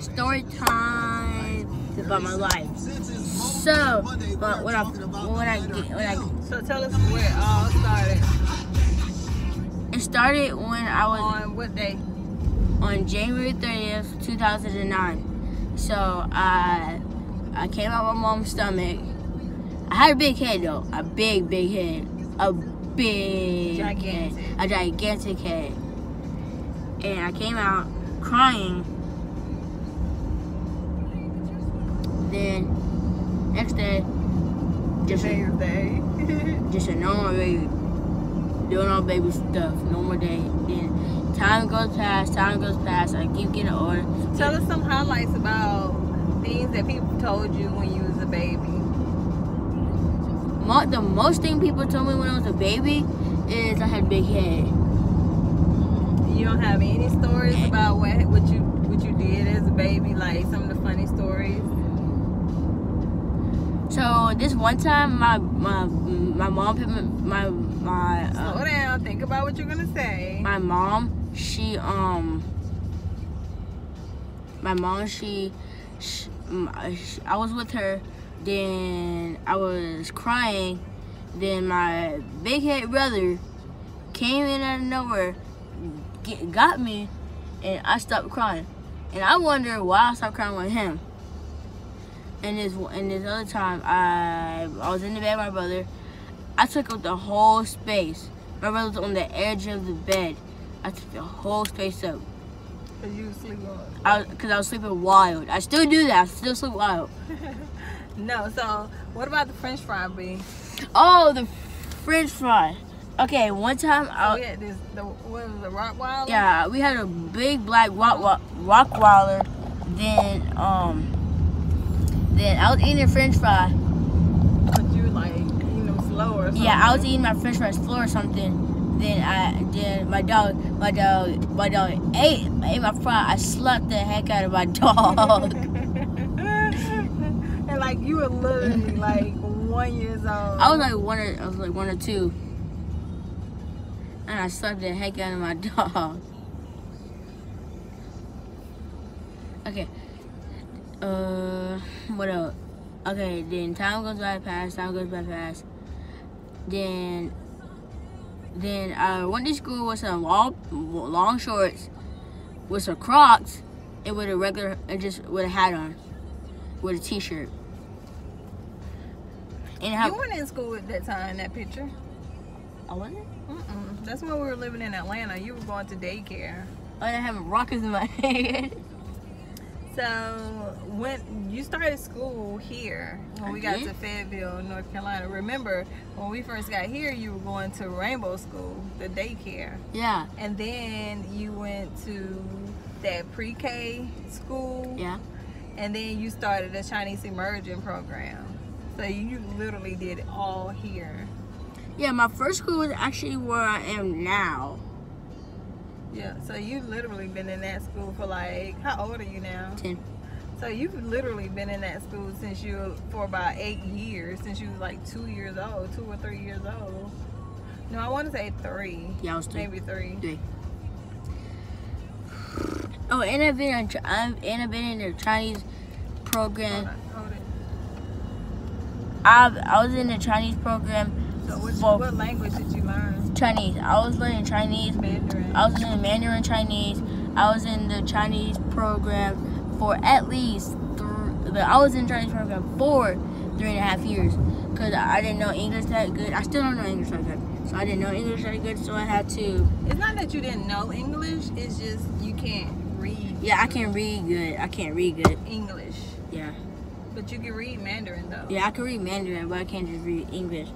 story time about my life. So, but when I when I get when I So tell us where it all started. it started when I was On what day? on January 30th, 2009. So I I came out my mom's stomach. I had a big head though, a big big head, a big Gigantic. head, a gigantic head. And I came out crying. Next day, just a, Today's day. just a normal baby, doing all baby stuff, normal day. Then time goes past, time goes past. I keep getting older. tell us some highlights about things that people told you when you was a baby. Mo- the most thing people told me when I was a baby is I had a big head. You don't have any stories about what what you what you did as a baby, like some of the funny stories. So this one time, my my my mom put my my my, Slow uh, down. Think about what you're gonna say. my mom she um my mom she, she, she I was with her then I was crying then my big head brother came in out of nowhere get, got me and I stopped crying and I wonder why I stopped crying with him and this and this other time I I was in the bed with my brother I took up the whole space my brother was on the edge of the bed I took the whole space up Cause you sleep on. I because I was sleeping wild. I still do that. I still sleep wild. No. So what about the French fry bee? Oh, the French fry. Okay, one time So I we had this. The what was the Rottweiler? yeah we had a big black rock rock Rockwaller. Then um then I was eating a French fry. But you like eating them slow or something. Yeah, I was eating my French fries slow or something. Then I then my dog my dog my dog ate ate my fry. I slapped the heck out of my dog. and like you were literally like one years old. I was like one or I was like one or two. And I slapped the heck out of my dog. Okay. Uh what else? Okay, then time goes by fast, time goes by fast. Then then I went to school with some long long shorts with some crocs and with a regular and just with a hat on. With a t shirt. And have you weren't in school at that time. That picture. I wasn't? Mm-mm. That's when we were living in Atlanta. You were going to daycare. Oh, and I have rockets in my head. So when you started school here, when we got to Fayetteville, North Carolina, remember when we first got here, you were going to Rainbow School, the daycare, Yeah, and then you went to that pre-K school, yeah. and then you started a Chinese immersion program. So you literally did it all here. Yeah, my first school was actually where I am now. Yeah. So you've literally been in that school for like how old are you now? 10. So you've literally been in that school since you for about eight years, since you was like two years old, two or three years old. No, I want to say three, Yeah, I was three. maybe three. Three. Oh, and I've been in, I've, and I've been in the Chinese Hold program. on, hold it. I've, I was in the Chinese program So which, for what language did you learn? Chinese. I was learning Chinese. Mandarin. I was in Mandarin Chinese. I was in the Chinese program for at least three. I was in Chinese program for three and a half years because I didn't know English that good. I still don't know English that good, so I didn't know English that good. So I had to. It's not that you didn't know English. It's just you can't read. Yeah, I can read good. I can't read good. English, Yeah, but you can read Mandarin though. yeah, I can read Mandarin, but I can't just read English.